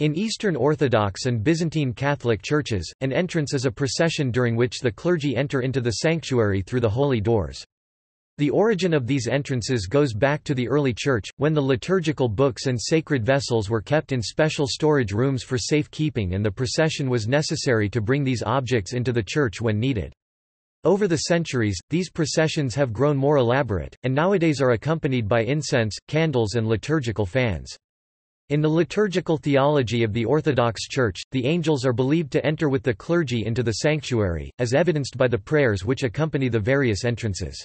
In Eastern Orthodox and Byzantine Catholic churches, an entrance is a procession during which the clergy enter into the sanctuary through the holy doors. The origin of these entrances goes back to the early church, when the liturgical books and sacred vessels were kept in special storage rooms for safekeeping and the procession was necessary to bring these objects into the church when needed. Over the centuries, these processions have grown more elaborate, and nowadays are accompanied by incense, candles and liturgical fans. In the liturgical theology of the Orthodox Church, the angels are believed to enter with the clergy into the sanctuary, as evidenced by the prayers which accompany the various entrances.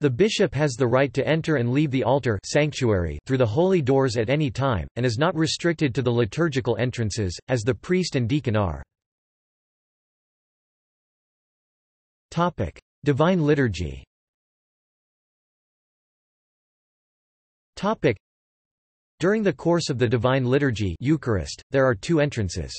The bishop has the right to enter and leave the altar sanctuary through the holy doors at any time, and is not restricted to the liturgical entrances, as the priest and deacon are. Divine liturgy during the course of the Divine Liturgy Eucharist, there are two entrances.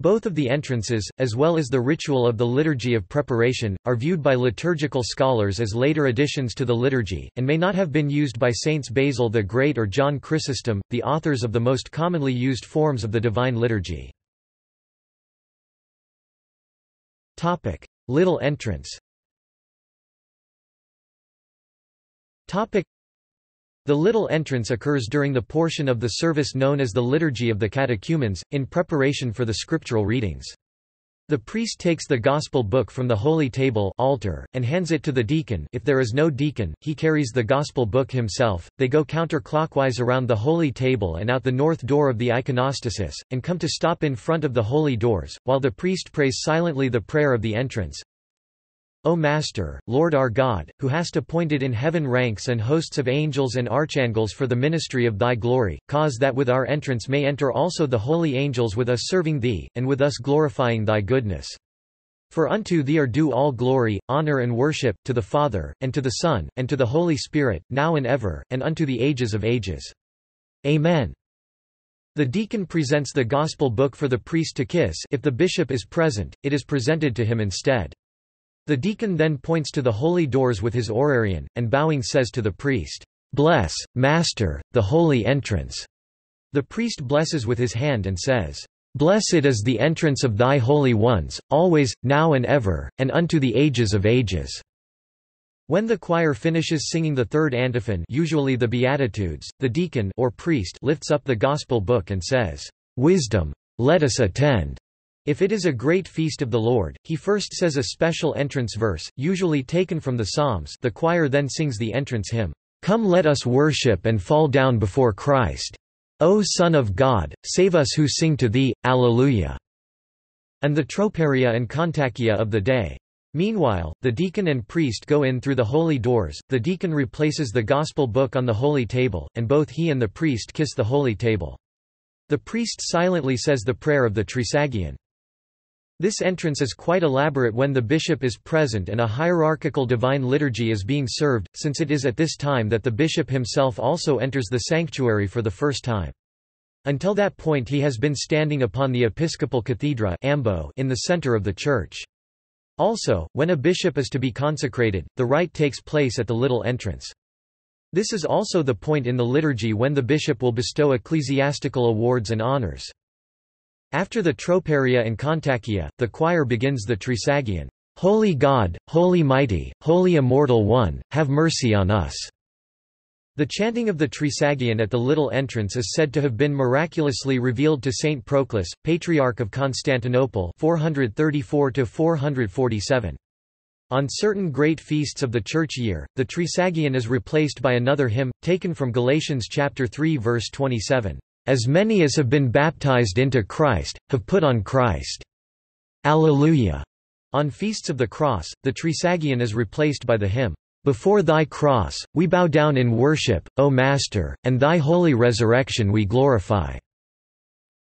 Both of the entrances, as well as the ritual of the Liturgy of Preparation, are viewed by liturgical scholars as later additions to the liturgy, and may not have been used by Saints Basil the Great or John Chrysostom, the authors of the most commonly used forms of the Divine Liturgy. Little entrance the little entrance occurs during the portion of the service known as the Liturgy of the Catechumens, in preparation for the scriptural readings. The priest takes the gospel book from the holy table altar, and hands it to the deacon if there is no deacon, he carries the gospel book himself. They go counterclockwise around the holy table and out the north door of the iconostasis, and come to stop in front of the holy doors, while the priest prays silently the prayer of the entrance, O Master, Lord our God, who hast appointed in heaven ranks and hosts of angels and archangels for the ministry of thy glory, cause that with our entrance may enter also the holy angels with us serving thee, and with us glorifying thy goodness. For unto thee are due all glory, honor and worship, to the Father, and to the Son, and to the Holy Spirit, now and ever, and unto the ages of ages. Amen. The deacon presents the gospel book for the priest to kiss if the bishop is present, it is presented to him instead. The deacon then points to the holy doors with his orarion, and bowing says to the priest, Bless, Master, the holy entrance. The priest blesses with his hand and says, Blessed is the entrance of thy holy ones, always, now and ever, and unto the ages of ages. When the choir finishes singing the third antiphon usually the Beatitudes, the deacon or priest lifts up the Gospel book and says, Wisdom! Let us attend. If it is a great feast of the Lord, he first says a special entrance verse, usually taken from the Psalms the choir then sings the entrance hymn, Come let us worship and fall down before Christ. O Son of God, save us who sing to thee, Alleluia. And the troparia and kontakia of the day. Meanwhile, the deacon and priest go in through the holy doors, the deacon replaces the gospel book on the holy table, and both he and the priest kiss the holy table. The priest silently says the prayer of the Trisagion. This entrance is quite elaborate when the bishop is present and a hierarchical divine liturgy is being served, since it is at this time that the bishop himself also enters the sanctuary for the first time. Until that point he has been standing upon the episcopal cathedra in the center of the church. Also, when a bishop is to be consecrated, the rite takes place at the little entrance. This is also the point in the liturgy when the bishop will bestow ecclesiastical awards and honors. After the troparia and kontakia, the choir begins the Trisagion. Holy God, Holy Mighty, Holy Immortal One, have mercy on us. The chanting of the Trisagion at the little entrance is said to have been miraculously revealed to Saint Proclus, Patriarch of Constantinople 434 447. On certain great feasts of the church year, the Trisagion is replaced by another hymn, taken from Galatians chapter 3 verse 27. As many as have been baptized into Christ, have put on Christ. Alleluia. On Feasts of the Cross, the Trisagion is replaced by the hymn, Before thy cross, we bow down in worship, O Master, and thy holy resurrection we glorify.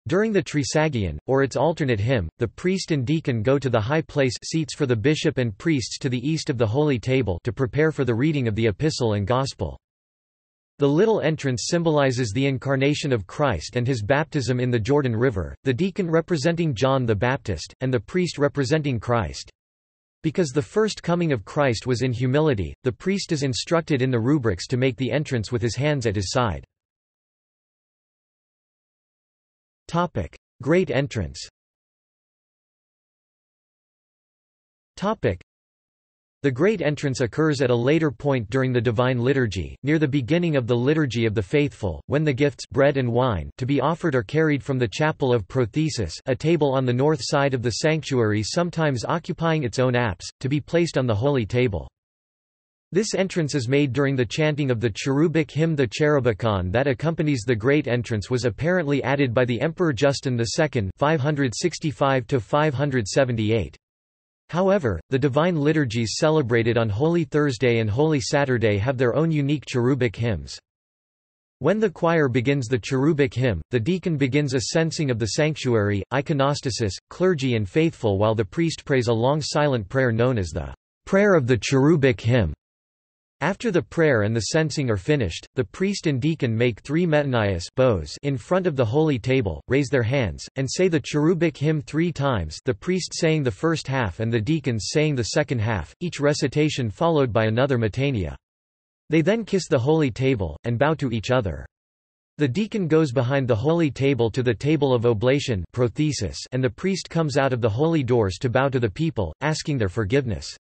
During the Trisagion, or its alternate hymn, the priest and deacon go to the high place seats for the bishop and priests to the east of the holy table to prepare for the reading of the epistle and gospel. The little entrance symbolizes the incarnation of Christ and his baptism in the Jordan River, the deacon representing John the Baptist, and the priest representing Christ. Because the first coming of Christ was in humility, the priest is instructed in the rubrics to make the entrance with his hands at his side. Topic: Great Entrance. Topic: The Great Entrance occurs at a later point during the Divine Liturgy, near the beginning of the Liturgy of the Faithful, when the gifts bread and wine to be offered are carried from the chapel of Prothesis a table on the north side of the sanctuary sometimes occupying its own apse, to be placed on the holy table. This entrance is made during the chanting of the cherubic hymn The Cherubicon that accompanies the Great Entrance was apparently added by the Emperor Justin II 565 However, the divine liturgies celebrated on Holy Thursday and Holy Saturday have their own unique cherubic hymns. When the choir begins the cherubic hymn, the deacon begins a censing of the sanctuary, iconostasis, clergy and faithful while the priest prays a long silent prayer known as the prayer of the cherubic hymn. After the prayer and the censing are finished, the priest and deacon make three metanias bows in front of the holy table, raise their hands, and say the cherubic hymn three times the priest saying the first half and the deacons saying the second half, each recitation followed by another metania. They then kiss the holy table, and bow to each other. The deacon goes behind the holy table to the table of oblation prothesis and the priest comes out of the holy doors to bow to the people, asking their forgiveness.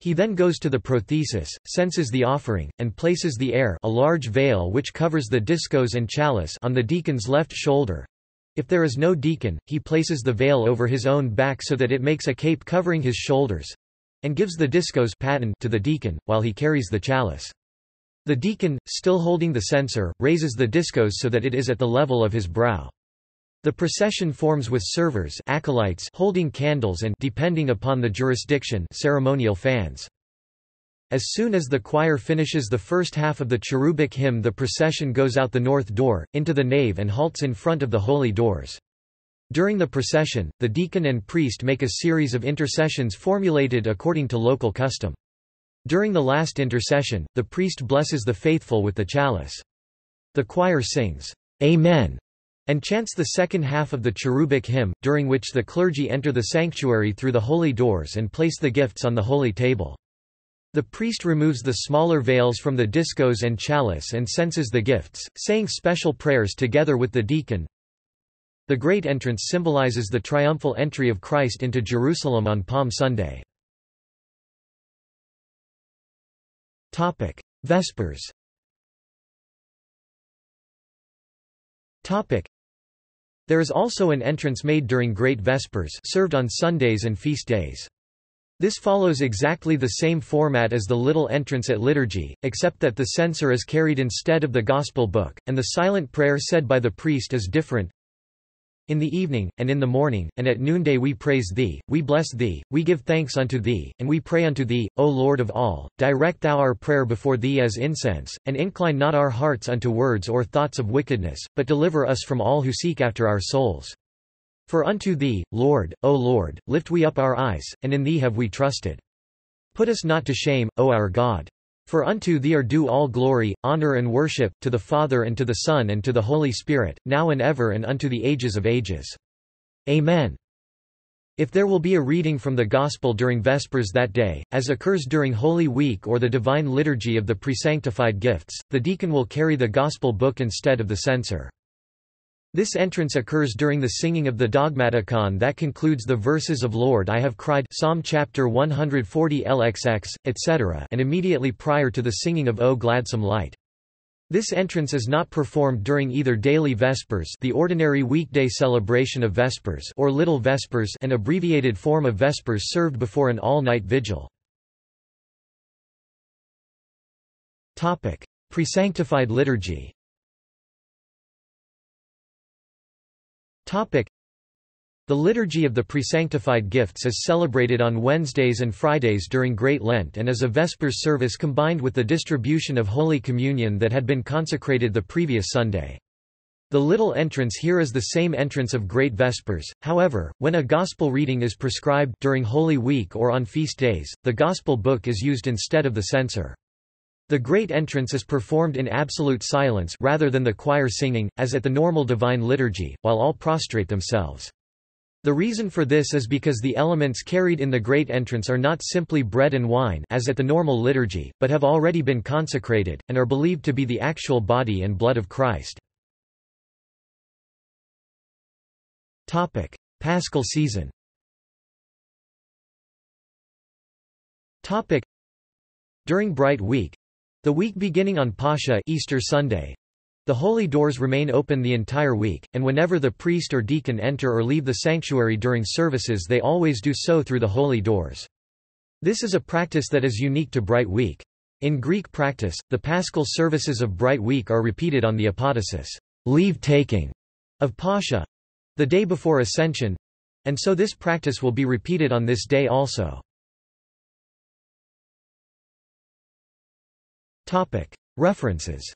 He then goes to the prothesis, censes the offering, and places the air a large veil which covers the diskos and chalice on the deacon's left shoulder. If there is no deacon, he places the veil over his own back so that it makes a cape covering his shoulders, and gives the diskos paten to the deacon, while he carries the chalice. The deacon, still holding the censer, raises the diskos so that it is at the level of his brow. The procession forms with servers acolytes holding candles and depending upon the jurisdiction ceremonial fans. As soon as the choir finishes the first half of the cherubic hymn the procession goes out the north door, into the nave and halts in front of the holy doors. During the procession, the deacon and priest make a series of intercessions formulated according to local custom. During the last intercession, the priest blesses the faithful with the chalice. The choir sings, Amen, and chants the second half of the cherubic hymn, during which the clergy enter the sanctuary through the holy doors and place the gifts on the holy table. The priest removes the smaller veils from the diskos and chalice and censes the gifts, saying special prayers together with the deacon. The Great Entrance symbolizes the triumphal entry of Christ into Jerusalem on Palm Sunday. Vespers there is also an entrance made during Great Vespers served on Sundays and feast days. This follows exactly the same format as the little entrance at liturgy, except that the censer is carried instead of the Gospel book, and the silent prayer said by the priest is different. In the evening, and in the morning, and at noonday we praise Thee, we bless Thee, we give thanks unto Thee, and we pray unto Thee, O Lord of all, direct Thou our prayer before Thee as incense, and incline not our hearts unto words or thoughts of wickedness, but deliver us from all who seek after our souls. For unto Thee, Lord, O Lord, lift we up our eyes, and in Thee have we trusted. Put us not to shame, O our God. For unto thee are due all glory, honor and worship, to the Father and to the Son and to the Holy Spirit, now and ever and unto the ages of ages. Amen. If there will be a reading from the Gospel during Vespers that day, as occurs during Holy Week or the Divine Liturgy of the Presanctified Gifts, the deacon will carry the Gospel book instead of the censer. This entrance occurs during the singing of the Dogmaticon that concludes the verses of Lord I have cried Psalm chapter 140 LXX, etc. and immediately prior to the singing of O Gladsome Light. This entrance is not performed during either daily Vespers the ordinary weekday celebration of Vespers or Little Vespers an abbreviated form of Vespers served before an all-night vigil. Presanctified liturgy The Liturgy of the Presanctified Gifts is celebrated on Wednesdays and Fridays during Great Lent and is a Vespers service combined with the distribution of Holy Communion that had been consecrated the previous Sunday. The little entrance here is the same entrance of Great Vespers, however, when a Gospel reading is prescribed during Holy Week or on feast days, the Gospel book is used instead of the censer. The great entrance is performed in absolute silence rather than the choir singing, as at the normal divine liturgy, while all prostrate themselves. The reason for this is because the elements carried in the great entrance are not simply bread and wine as at the normal liturgy, but have already been consecrated, and are believed to be the actual body and blood of Christ. Paschal season. During Bright Week, the week beginning on Pascha Easter Sunday, the holy doors remain open the entire week, and whenever the priest or deacon enter or leave the sanctuary during services they always do so through the holy doors. This is a practice that is unique to Bright Week. In Greek practice, the paschal services of Bright Week are repeated on the apodosis leave-taking of Pascha, the day before Ascension, and so this practice will be repeated on this day also. References